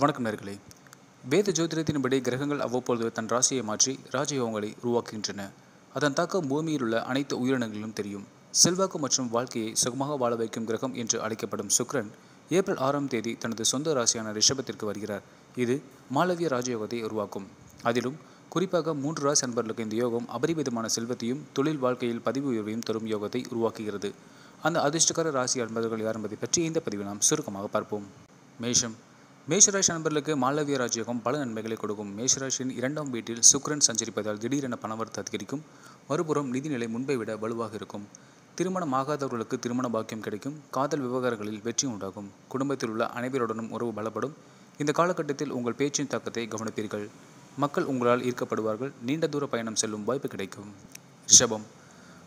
வணக்கம் நேர்களே. வேத ஜோதிடத்தின்படி கிரகங்கள் அவ்வப்பொழுது தன் ராசியை மாற்றி ராஜயோகங்களை உருவாக்குகின்றன. அதன் தாக்கம் பூமியில் உள்ள அனைத்து உயிரினங்களிலும் தெரியும். செல்வாக்கு மற்றும் வாழ்க்கையை சுகமாக வாழ வைக்கும் கிரகம் என்று அழைக்கப்படும் சுக்ரன் ஏப்ரல் ஆறாம் தேதி தனது சொந்த ராசியான ரிஷபத்திற்கு வருகிறார். இது மாளவிய ராஜயோகத்தை உருவாக்கும். அதிலும் குறிப்பாக மூன்று ராசி அன்பர்களுக்கு இந்த யோகம் அபரிமிதமான செல்வத்தையும் தொழில் வாழ்க்கையில் பதிவு உயர்வையும் தரும் யோகத்தை உருவாக்குகிறது. அந்த அதிர்ஷ்டகர ராசி அன்பர்கள் யார் என்பதை பற்றி இந்த பதிவை நாம் சுருக்கமாக பார்ப்போம். மேஷம் மேஷராசி நண்பர்களுக்கு மாளவிய ராஜயோகம் பல நன்மைகளை கொடுக்கும். மேஷராசியின் இரண்டாம் வீட்டில் சுக்ரன் சஞ்சரிப்பதால் திடீரென பணவரத்து அதிகரிக்கும். மறுபுறம் நிதிநிலை முன்பை விட வலுவாக இருக்கும். திருமணம் ஆகாதவர்களுக்கு திருமண பாக்கியம் கிடைக்கும். காதல் விவகாரங்களில் வெற்றி உண்டாகும். குடும்பத்தில் உள்ள அனைவருடனும் உறவு பலப்படும். இந்த காலகட்டத்தில் உங்கள் பேச்சின் தாக்கத்தை கவனிப்பீர்கள். மக்கள் உங்களால் ஈர்க்கப்படுவார்கள். நீண்ட தூர பயணம் செல்லும் வாய்ப்பு கிடைக்கும். ரிஷபம்.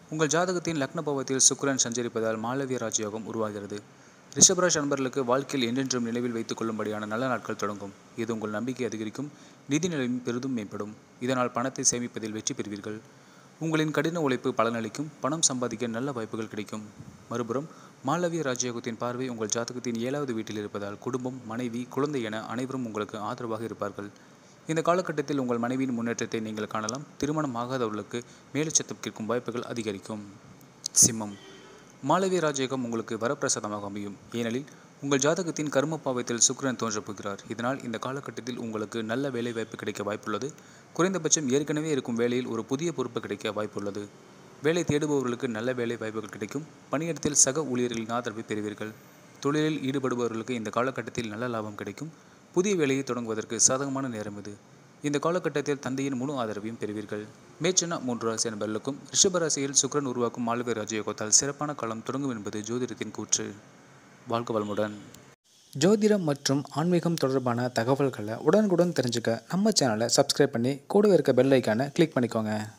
உங்கள் ஜாதகத்தின் லக்ன பாவத்தில் சுக்கிரன் சஞ்சரிப்பதால் மாளவிய ராஜயோகம் உருவாகிறது. ரிஷபராஜ் நண்பர்களுக்கு வாழ்க்கையில் என்றென்றும் நினைவில் வைத்துக் கொள்ளும்படியான நல்ல நாட்கள் தொடங்கும். இது உங்கள் நம்பிக்கை அதிகரிக்கும். நிதி நிலையும் பெரிதும் மேம்படும். இதனால் பணத்தை சேமிப்பதில் வெற்றி பெறுவீர்கள். உங்களின் கடின உழைப்பு பலனளிக்கும். பணம் சம்பாதிக்க நல்ல வாய்ப்புகள் கிடைக்கும். மறுபுறம் மாளவிய ராஜயோகத்தின் பார்வை உங்கள் ஜாதகத்தின் ஏழாவது வீட்டில் இருப்பதால் குடும்பம் மனைவி குழந்தை என அனைவரும் உங்களுக்கு ஆதரவாக இருப்பார்கள். இந்த காலகட்டத்தில் உங்கள் மனைவியின் முன்னேற்றத்தை நீங்கள் காணலாம். திருமணம் ஆகாதவர்களுக்கு மேலச்சத்தம் கேட்கும் வாய்ப்புகள் அதிகரிக்கும். சிம்மம். மாளவிய ராஜயோகம் உங்களுக்கு வரப்பிரசாதமாக அமையும். ஏனெனில் உங்கள் ஜாதகத்தின் கர்ம பாவத்தில் சுக்கரன் தோன்றப் போகிறார். இதனால் இந்த காலகட்டத்தில் உங்களுக்கு நல்ல வேலை வாய்ப்பு கிடைக்க வாய்ப்புள்ளது. குறைந்தபட்சம் ஏற்கனவே இருக்கும் வேலையில் ஒரு புதிய பொறுப்பு கிடைக்க வாய்ப்புள்ளது. வேலை தேடுபவர்களுக்கு நல்ல வேலை வாய்ப்புகள் கிடைக்கும். பணியிடத்தில் சக ஊழியர்களின் ஆதரவை பெறுவீர்கள். தொழிலில் ஈடுபடுபவர்களுக்கு இந்த காலகட்டத்தில் நல்ல லாபம் கிடைக்கும். புதிய வேலையை தொடங்குவதற்கு சாதகமான நேரம் இது. இந்த காலகட்டத்தில் தந்தையின் முழு ஆதரவையும் பெறுவீர்கள். மேச்சனா மூன்று ராசி நபர்களுக்கும் ரிஷபராசியில் சுக்கரன் உருவாக்கும் மாளவிய ராஜயோகத்தால் சிறப்பான காலம் தொடங்கும் என்பது ஜோதிடத்தின் கூற்று. வாழ்க வளமுடன். ஜோதிடம் மற்றும் ஆன்மீகம் தொடர்பான தகவல்களை உடனுக்குடன் தெரிஞ்சுக்க நம்ம சேனலை சப்ஸ்கிரைப் பண்ணி கூடவே இருக்க பெல் ஐக்கானை கிளிக் பண்ணிக்கோங்க.